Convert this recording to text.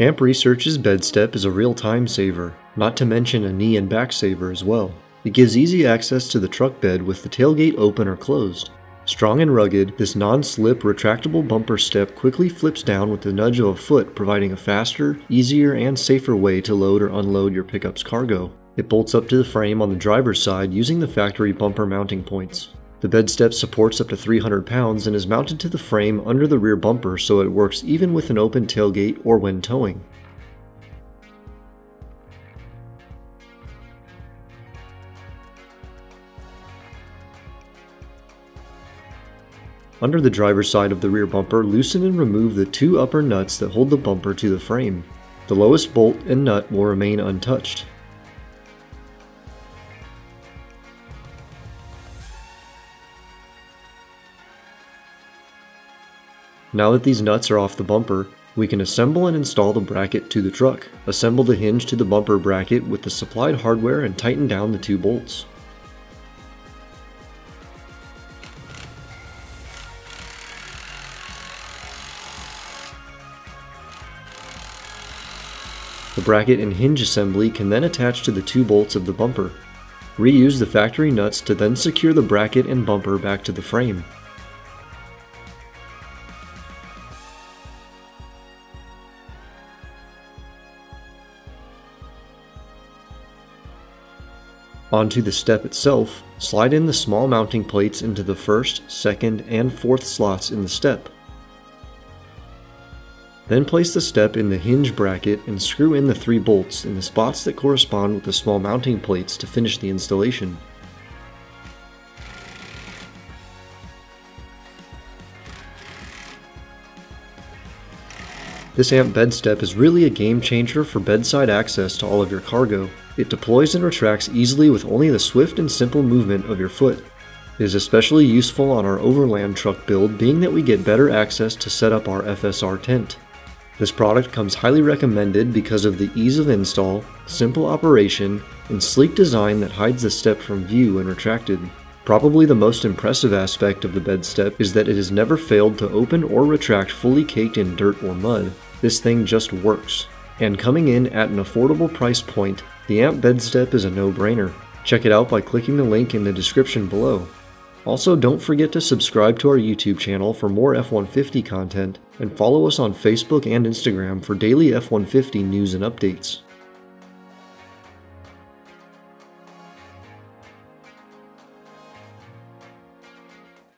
Amp Research's bed step is a real time saver, not to mention a knee and back saver as well. It gives easy access to the truck bed with the tailgate open or closed. Strong and rugged, this non-slip retractable bumper step quickly flips down with the nudge of a foot providing a faster, easier, and safer way to load or unload your pickup's cargo. It bolts up to the frame on the driver's side using the factory bumper mounting points. The bed step supports up to 300 pounds and is mounted to the frame under the rear bumper so it works even with an open tailgate or when towing. Under the driver's side of the rear bumper, loosen and remove the two upper nuts that hold the bumper to the frame. The lowest bolt and nut will remain untouched. Now that these nuts are off the bumper, we can assemble and install the bracket to the truck, assemble the hinge to the bumper bracket with the supplied hardware and tighten down the two bolts. The bracket and hinge assembly can then attach to the two bolts of the bumper. Reuse the factory nuts to then secure the bracket and bumper back to the frame. Onto the step itself, slide in the small mounting plates into the first, second, and fourth slots in the step. Then place the step in the hinge bracket and screw in the three bolts in the spots that correspond with the small mounting plates to finish the installation. This amp bed step is really a game changer for bedside access to all of your cargo. It deploys and retracts easily with only the swift and simple movement of your foot. It is especially useful on our overland truck build being that we get better access to set up our FSR tent. This product comes highly recommended because of the ease of install, simple operation, and sleek design that hides the step from view when retracted. Probably the most impressive aspect of the bed step is that it has never failed to open or retract fully caked in dirt or mud. This thing just works. And coming in at an affordable price point, the Amp bed step is a no-brainer. Check it out by clicking the link in the description below. Also, don't forget to subscribe to our YouTube channel for more F-150 content, and follow us on Facebook and Instagram for daily F-150 news and updates.